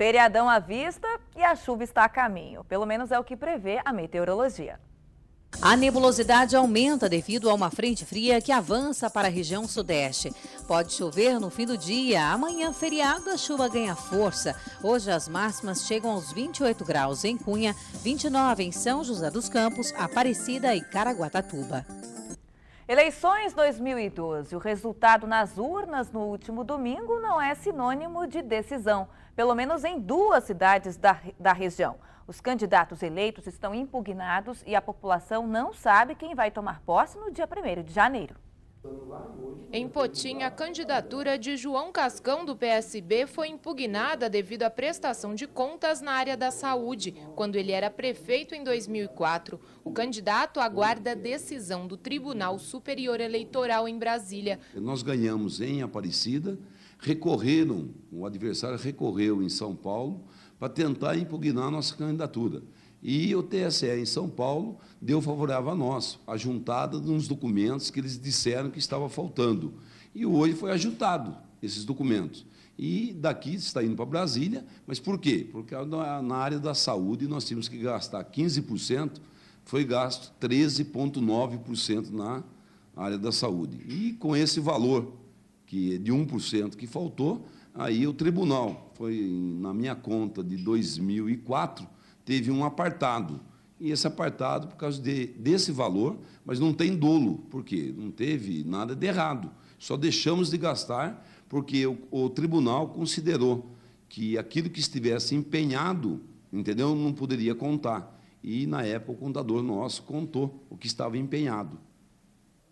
Feriadão à vista e a chuva está a caminho. Pelo menos é o que prevê a meteorologia. A nebulosidade aumenta devido a uma frente fria que avança para a região sudeste. Pode chover no fim do dia. Amanhã, feriado, a chuva ganha força. Hoje, as máximas chegam aos 28 graus em Cunha, 29 em São José dos Campos, Aparecida e Caraguatatuba. Eleições 2012. O resultado nas urnas no último domingo não é sinônimo de decisão, pelo menos em duas cidades da, da região. Os candidatos eleitos estão impugnados e a população não sabe quem vai tomar posse no dia 1 de janeiro. Em Potim, a candidatura de João Cascão do PSB foi impugnada devido à prestação de contas na área da saúde, quando ele era prefeito em 2004. O candidato aguarda decisão do Tribunal Superior Eleitoral em Brasília. Nós ganhamos em Aparecida, recorreram, o adversário recorreu em São Paulo, para tentar impugnar a nossa candidatura. E o TSE em São Paulo deu favorável a nós, a juntada uns documentos que eles disseram que estava faltando. E hoje foi ajuntado esses documentos. E daqui está indo para Brasília, mas por quê? Porque na área da saúde nós tínhamos que gastar 15%, foi gasto 13,9% na área da saúde. E com esse valor que de 1% que faltou, aí o tribunal, foi na minha conta de 2004, teve um apartado. E esse apartado, por causa de, desse valor, mas não tem dolo, porque não teve nada de errado. Só deixamos de gastar porque o, o tribunal considerou que aquilo que estivesse empenhado, entendeu, não poderia contar. E, na época, o contador nosso contou o que estava empenhado.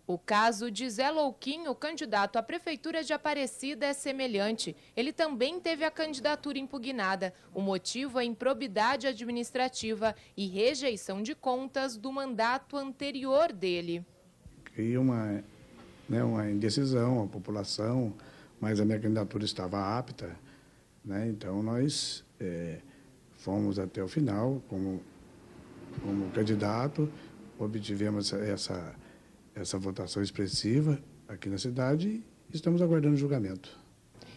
O caso de Zé Louquinho, candidato à Prefeitura de Aparecida, é semelhante. Ele também teve a candidatura impugnada. O motivo é improbidade administrativa e rejeição de contas do mandato anterior dele. Cria uma, né, uma indecisão, a população, mas a minha candidatura estava apta. Né, então, nós é, fomos até o final como, como candidato, obtivemos essa essa votação expressiva aqui na cidade e estamos aguardando o julgamento.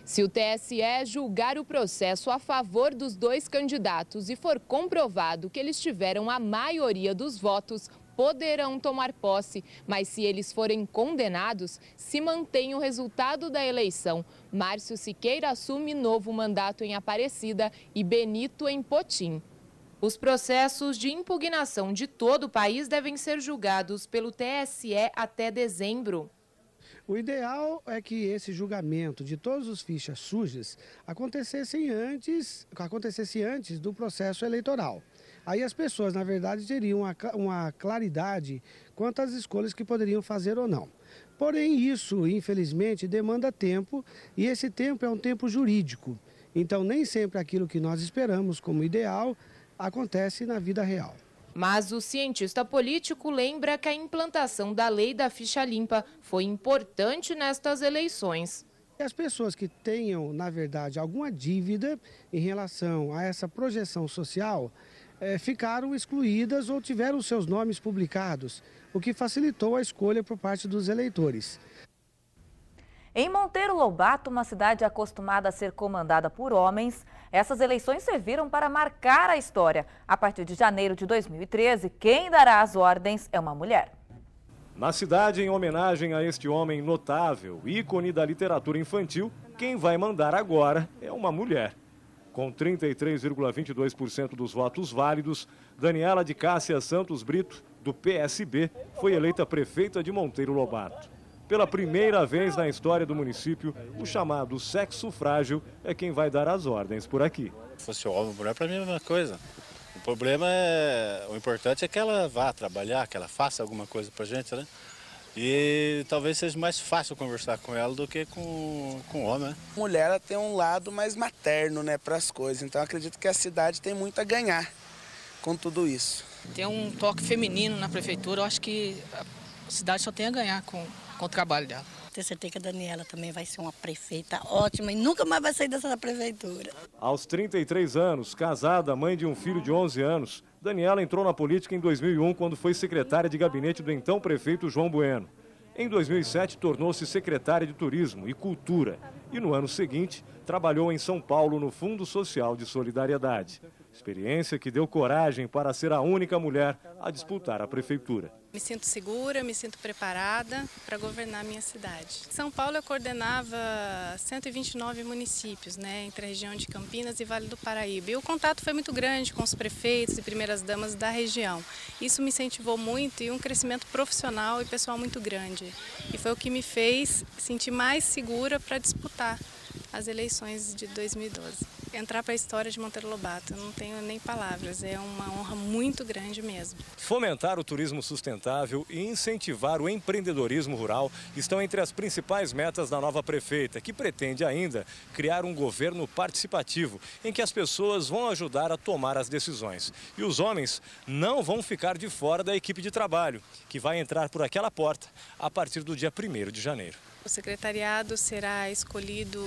Se o TSE julgar o processo a favor dos dois candidatos e for comprovado que eles tiveram a maioria dos votos, poderão tomar posse, mas se eles forem condenados, se mantém o resultado da eleição. Márcio Siqueira assume novo mandato em Aparecida e Benito em Potim. Os processos de impugnação de todo o país devem ser julgados pelo TSE até dezembro. O ideal é que esse julgamento de todos os fichas sujas acontecesse antes, acontecesse antes do processo eleitoral. Aí as pessoas, na verdade, teriam uma, uma claridade quanto às escolhas que poderiam fazer ou não. Porém, isso, infelizmente, demanda tempo e esse tempo é um tempo jurídico. Então, nem sempre aquilo que nós esperamos como ideal acontece na vida real. Mas o cientista político lembra que a implantação da lei da ficha limpa foi importante nestas eleições. As pessoas que tenham, na verdade, alguma dívida em relação a essa projeção social é, ficaram excluídas ou tiveram seus nomes publicados, o que facilitou a escolha por parte dos eleitores. Em Monteiro Lobato, uma cidade acostumada a ser comandada por homens, essas eleições serviram para marcar a história. A partir de janeiro de 2013, quem dará as ordens é uma mulher. Na cidade, em homenagem a este homem notável, ícone da literatura infantil, quem vai mandar agora é uma mulher. Com 33,22% dos votos válidos, Daniela de Cássia Santos Brito, do PSB, foi eleita prefeita de Monteiro Lobato. Pela primeira vez na história do município, o chamado sexo frágil é quem vai dar as ordens por aqui. Se fosse homem ou mulher, para mim é a mesma coisa. O problema é. O importante é que ela vá trabalhar, que ela faça alguma coisa para gente, né? E talvez seja mais fácil conversar com ela do que com, com o homem. Né? Mulher ela tem um lado mais materno né, para as coisas, então acredito que a cidade tem muito a ganhar com tudo isso. Tem um toque feminino na prefeitura, eu acho que a cidade só tem a ganhar com, com o trabalho dela. Tenho certeza que a Daniela também vai ser uma prefeita ótima e nunca mais vai sair dessa prefeitura. Aos 33 anos, casada, mãe de um filho de 11 anos, Daniela entrou na política em 2001 quando foi secretária de gabinete do então prefeito João Bueno. Em 2007, tornou-se secretária de Turismo e Cultura e, no ano seguinte, trabalhou em São Paulo no Fundo Social de Solidariedade. Experiência que deu coragem para ser a única mulher a disputar a prefeitura. Me sinto segura, me sinto preparada para governar minha cidade. São Paulo eu coordenava 129 municípios, né, entre a região de Campinas e Vale do Paraíba. E o contato foi muito grande com os prefeitos e primeiras damas da região. Isso me incentivou muito e um crescimento profissional e pessoal muito grande. E foi o que me fez sentir mais segura para disputar as eleições de 2012. Entrar para a história de Monteiro Lobato, não tenho nem palavras, é uma honra muito grande mesmo. Fomentar o turismo sustentável e incentivar o empreendedorismo rural estão entre as principais metas da nova prefeita, que pretende ainda criar um governo participativo, em que as pessoas vão ajudar a tomar as decisões. E os homens não vão ficar de fora da equipe de trabalho, que vai entrar por aquela porta a partir do dia 1 de janeiro. O secretariado será escolhido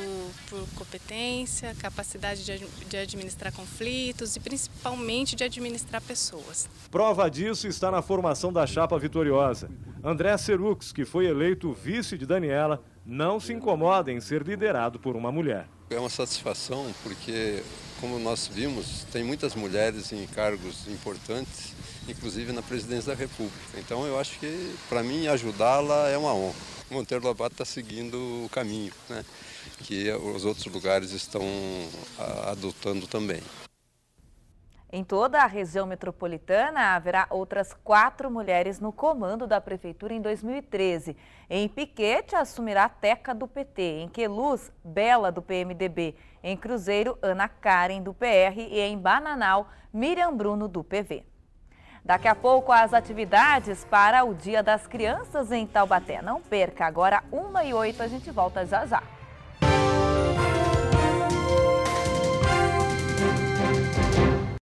por competência, capacidade de administrar conflitos e principalmente de administrar pessoas. Prova disso está na formação da chapa vitoriosa. André Serux, que foi eleito vice de Daniela, não se incomoda em ser liderado por uma mulher. É uma satisfação porque, como nós vimos, tem muitas mulheres em cargos importantes, inclusive na presidência da República. Então eu acho que, para mim, ajudá-la é uma honra. Monteiro Lobato está seguindo o caminho né, que os outros lugares estão adotando também. Em toda a região metropolitana, haverá outras quatro mulheres no comando da Prefeitura em 2013. Em Piquete, assumirá Teca do PT. Em Queluz, Bela do PMDB. Em Cruzeiro, Ana Karen do PR. E em Bananal, Miriam Bruno do PV. Daqui a pouco, as atividades para o Dia das Crianças em Taubaté. Não perca, agora 1 e 8 a gente volta já já.